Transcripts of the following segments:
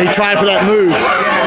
He tried for that move.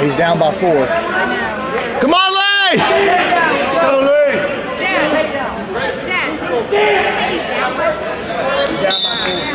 out. He's down by four. Come on, Lee! Go, Lee! Dad, Dad. Dad.